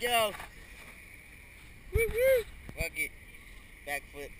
go. Woo woo. Fuck it. Back foot.